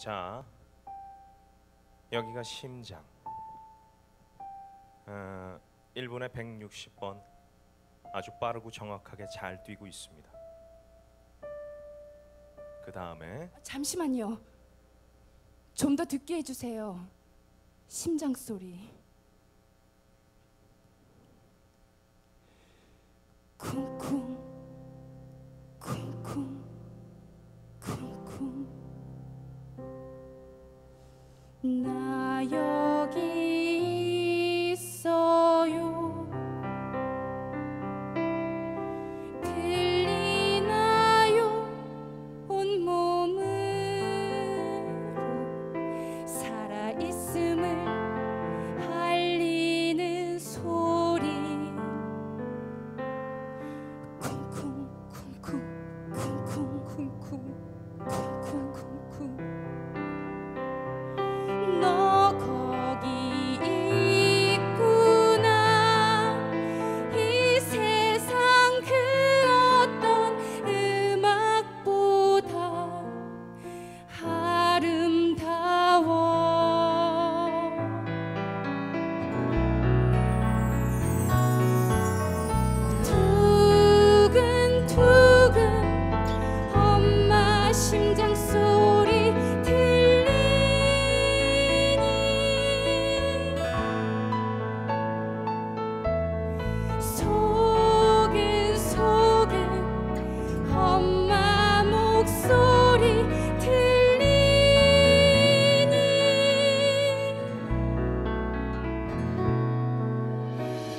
자 여기가 심장 어, 1분에 160번 아주 빠르고 정확하게 잘 뛰고 있습니다 그 다음에 잠시만요. 좀 더 듣게 해주세요. 심장 소리. now.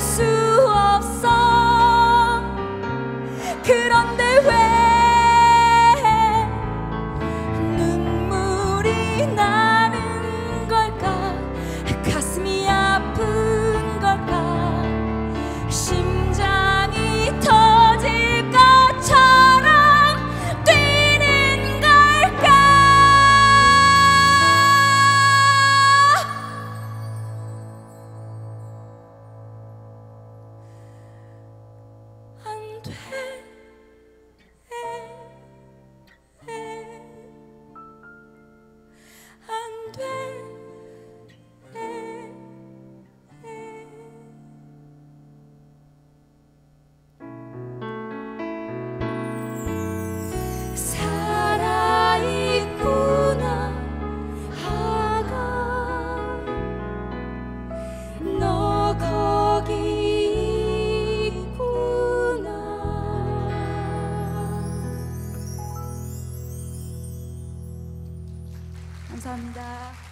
pursue 감사합니다.